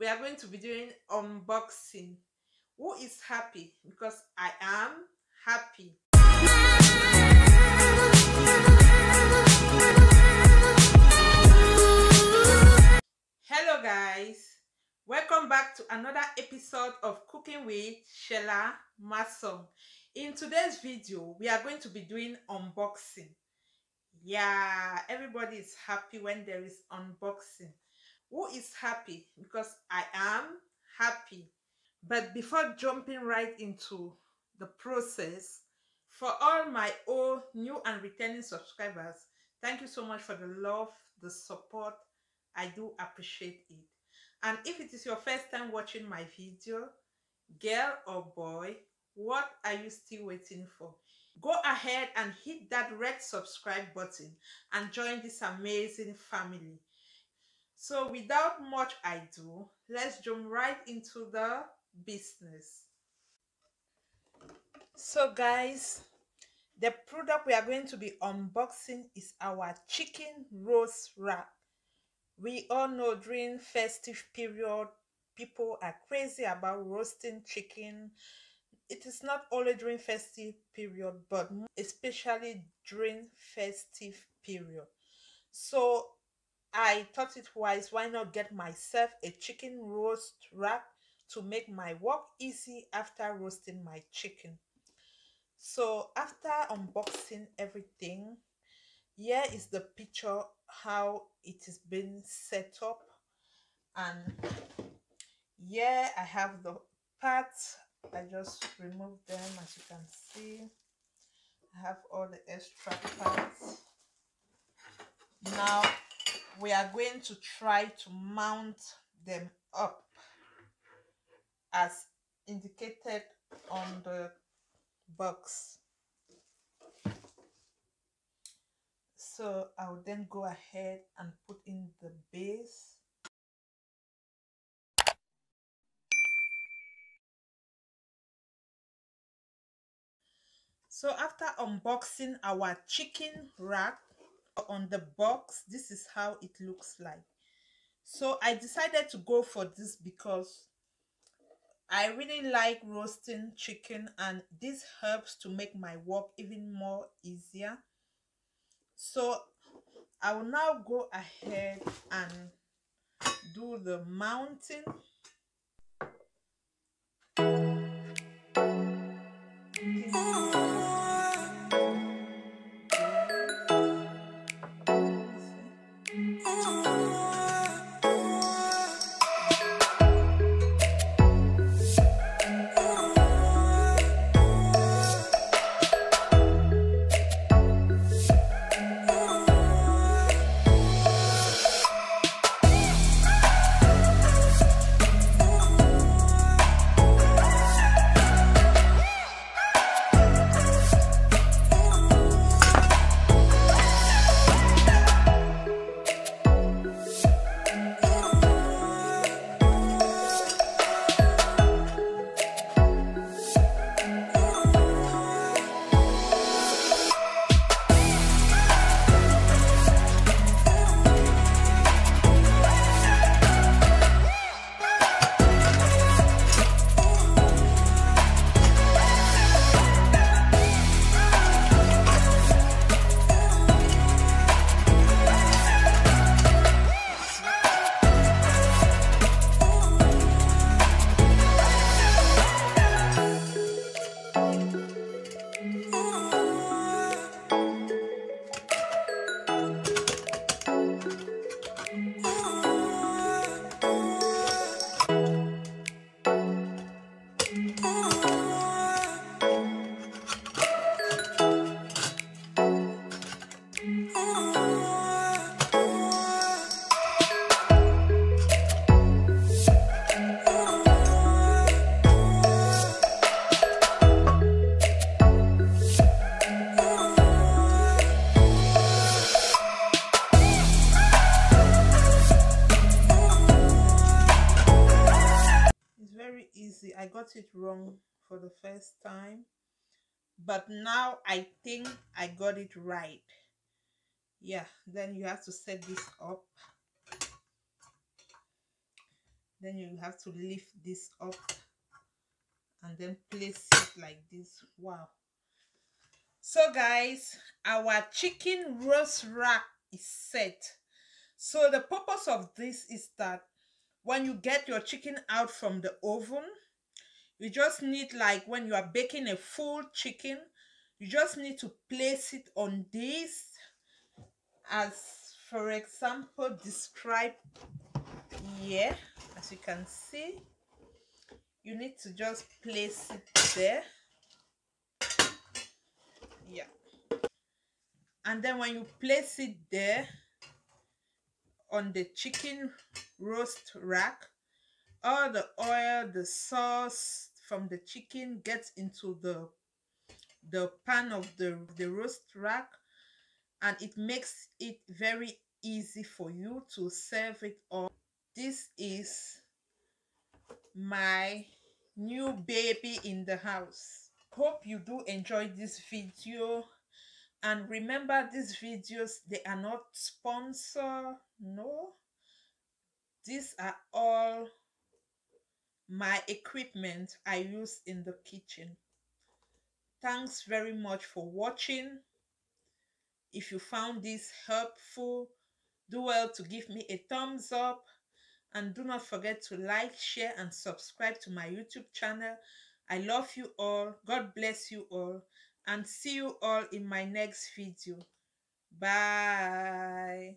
we are going to be doing unboxing. Who is happy? Because I am happy. Hello guys, welcome back to another episode of Cooking with Shella Masong. In today's video, we are going to be doing unboxing. Yeah, everybody is happy when there is unboxing. Who is happy? Because I am happy. But before jumping right into the process, for all my old, new, and returning subscribers, thank you so much for the love, the support. I do appreciate it. And if it is your first time watching my video, girl or boy, what are you still waiting for? Go ahead and hit that red subscribe button and join this amazing family. So without much ado, let's jump right into the business. So guys, the product we are going to be unboxing is our chicken roast rack. We all know during festive period, people are crazy about roasting chicken. It is not only during festive period, but especially during festive period. So I thought it wise, why not get myself a chicken roast rack to make my work easy after roasting my chicken. So after unboxing everything, here is the picture how it is being set up. And here I have the parts. I just removed them as you can see. I have all the extra parts. Now we are going to try to mount them up as indicated on the box. So I'll then go ahead and put in the base. So after unboxing our chicken rack on the box this is how it looks like. So I decided to go for this because I really like roasting chicken and this helps to make my work even more easier. So I will now go ahead and do the mounting got it wrong for the first time. But now I think I got it right. Yeah, then you have to set this up. then you have to lift this up and then place it like this wow so guys our chicken roast rack is set so the purpose of this is that when you get your chicken out from the oven you just need like when you are baking a full chicken you just need to place it on this. As for example described here as you can see you need to just place it there. Yeah. And then when you place it there on the chicken roast rack all the oil the sauce from the chicken gets into the the pan of the the roast rack and it makes it very easy for you to serve it all. This is my new baby in the house. Hope you do enjoy this video. And remember these videos they are not sponsor no. These are all my equipment i use in the kitchen. Thanks very much for watching. If you found this helpful do well to give me a thumbs up. And do not forget to like share and subscribe to my youtube channel. I love you all. God bless you all. And see you all in my next video. Bye